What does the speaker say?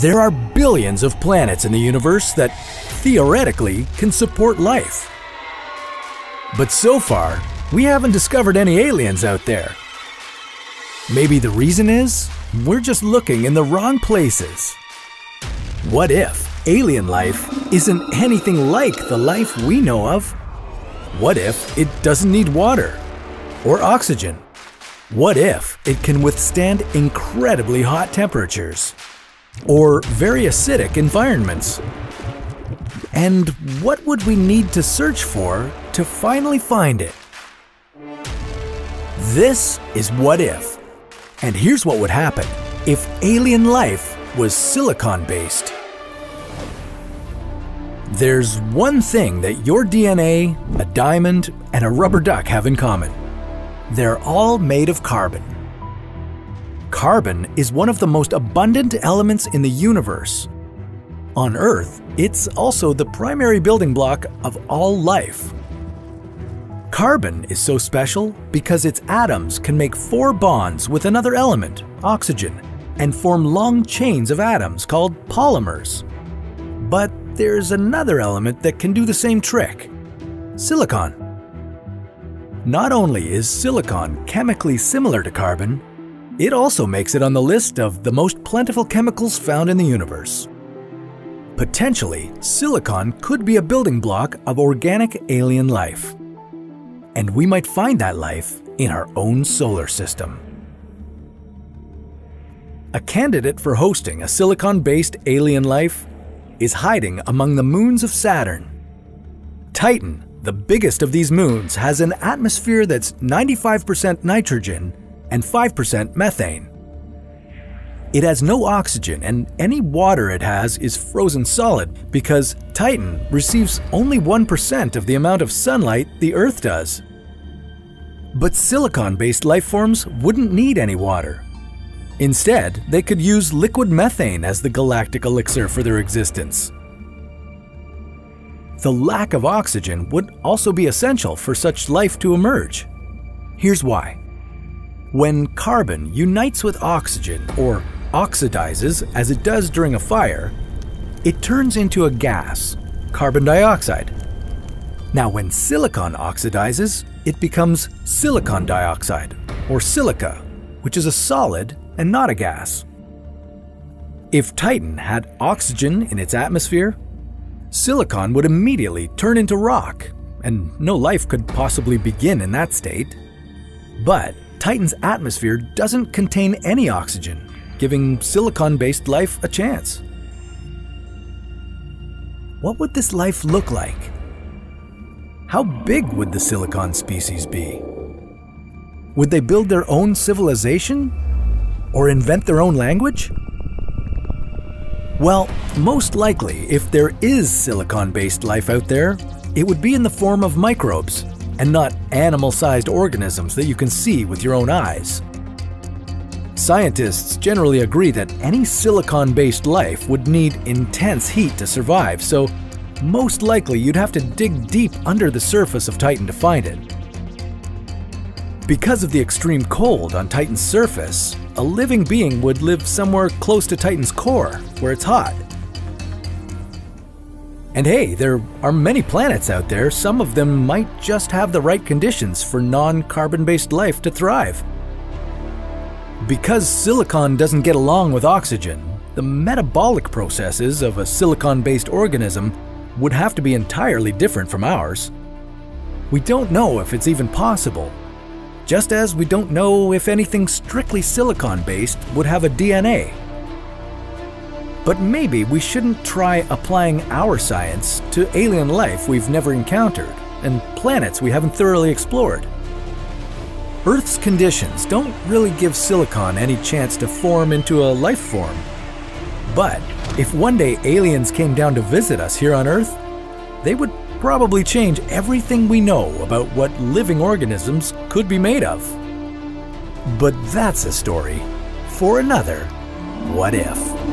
There are billions of planets in the universe that theoretically can support life. But so far, we haven't discovered any aliens out there. Maybe the reason is we're just looking in the wrong places. What if alien life isn't anything like the life we know of? What if it doesn't need water or oxygen? What if it can withstand incredibly hot temperatures or very acidic environments? And what would we need to search for to finally find it? This is What If. And here's what would happen if alien life was silicon based. There's one thing that your DNA, a diamond, and a rubber duck have in common. They're all made of carbon. Carbon is one of the most abundant elements in the universe. On Earth, it's also the primary building block of all life. Carbon is so special because its atoms can make four bonds with another element, oxygen, and form long chains of atoms called polymers. But there's another element that can do the same trick silicon. Not only is silicon chemically similar to carbon, it also makes it on the list of the most plentiful chemicals found in the universe. Potentially, silicon could be a building block of organic alien life. And we might find that life in our own solar system. A candidate for hosting a silicon-based alien life is hiding among the moons of Saturn. Titan the biggest of these moons has an atmosphere that's 95% nitrogen and 5% methane. It has no oxygen, and any water it has is frozen solid because Titan receives only 1% of the amount of sunlight the Earth does. But silicon based life forms wouldn't need any water. Instead, they could use liquid methane as the galactic elixir for their existence the lack of oxygen would also be essential for such life to emerge. Here's why. When carbon unites with oxygen, or oxidizes as it does during a fire, it turns into a gas, carbon dioxide. Now, when silicon oxidizes, it becomes silicon dioxide, or silica, which is a solid and not a gas. If Titan had oxygen in its atmosphere, silicon would immediately turn into rock, and no life could possibly begin in that state. But Titan's atmosphere doesn't contain any oxygen, giving silicon based life a chance. What would this life look like? How big would the silicon species be? Would they build their own civilization? Or invent their own language? Well, most likely, if there is silicon-based life out there, it would be in the form of microbes, and not animal-sized organisms that you can see with your own eyes. Scientists generally agree that any silicon-based life would need intense heat to survive, so most likely you'd have to dig deep under the surface of Titan to find it. Because of the extreme cold on Titan's surface, a living being would live somewhere close to Titan's core, where it's hot. And hey, there are many planets out there, some of them might just have the right conditions for non-carbon based life to thrive. Because silicon doesn't get along with oxygen, the metabolic processes of a silicon-based organism would have to be entirely different from ours. We don't know if it's even possible, just as we don't know if anything strictly silicon-based would have a DNA. But maybe we shouldn't try applying our science to alien life we've never encountered and planets we haven't thoroughly explored. Earth's conditions don't really give silicon any chance to form into a life form. But if one day aliens came down to visit us here on Earth, they would probably change everything we know about what living organisms could be made of. But that's a story for another What If.